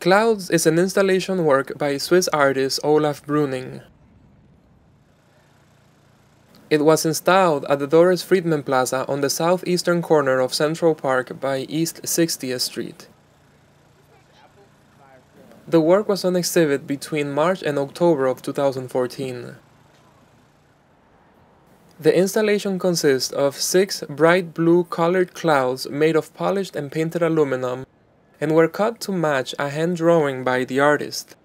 Clouds is an installation work by Swiss artist Olaf Breuning. It was installed at the Doris Friedman Plaza on the southeastern corner of Central Park by East 60th Street. The work was on exhibit between March and October of 2014. The installation consists of six bright blue colored clouds made of polished and painted aluminum and were cut to match a hand drawing by the artist.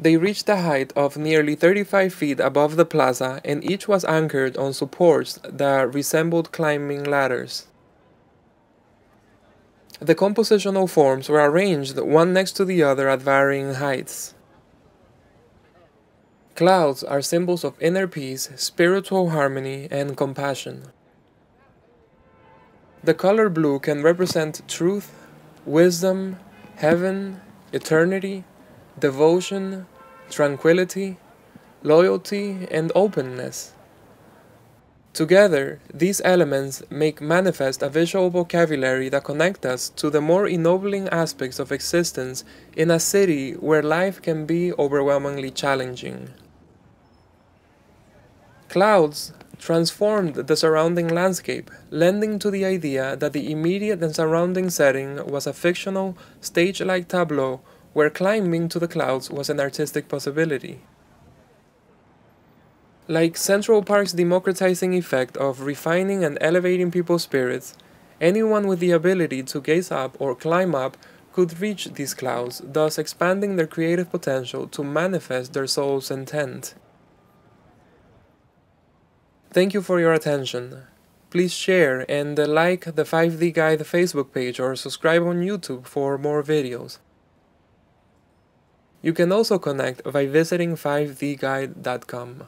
They reached a height of nearly 35 feet above the plaza and each was anchored on supports that resembled climbing ladders. The compositional forms were arranged one next to the other at varying heights. Clouds are symbols of inner peace, spiritual harmony, and compassion. The color blue can represent truth, wisdom, heaven, eternity, devotion, tranquility, loyalty, and openness. Together, these elements make manifest a visual vocabulary that connects us to the more ennobling aspects of existence in a city where life can be overwhelmingly challenging. Clouds transformed the surrounding landscape, lending to the idea that the immediate and surrounding setting was a fictional, stage like tableau where climbing to the clouds was an artistic possibility. Like Central Park's democratizing effect of refining and elevating people's spirits, anyone with the ability to gaze up or climb up could reach these clouds, thus expanding their creative potential to manifest their soul's intent. Thank you for your attention. Please share and uh, like the 5D Guide Facebook page or subscribe on YouTube for more videos. You can also connect by visiting 5dguide.com.